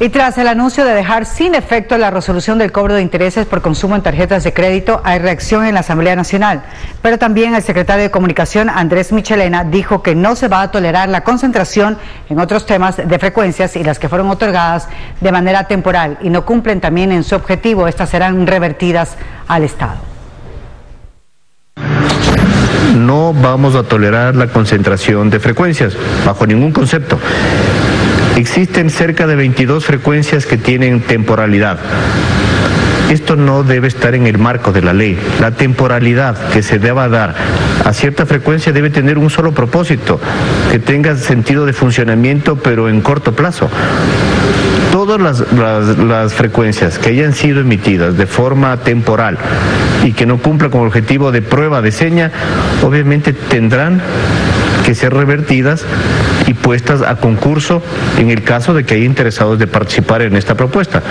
Y tras el anuncio de dejar sin efecto la resolución del cobro de intereses por consumo en tarjetas de crédito, hay reacción en la Asamblea Nacional. Pero también el secretario de Comunicación, Andrés Michelena, dijo que no se va a tolerar la concentración en otros temas de frecuencias y las que fueron otorgadas de manera temporal y no cumplen también en su objetivo, estas serán revertidas al Estado. No vamos a tolerar la concentración de frecuencias, bajo ningún concepto. Existen cerca de 22 frecuencias que tienen temporalidad. Esto no debe estar en el marco de la ley. La temporalidad que se deba dar a cierta frecuencia debe tener un solo propósito, que tenga sentido de funcionamiento pero en corto plazo. Todas las, frecuencias que hayan sido emitidas de forma temporal y que no cumplan con el objetivo de prueba de seña, obviamente tendrán que ser revertidas y puestas a concurso en el caso de que haya interesados de participar en esta propuesta.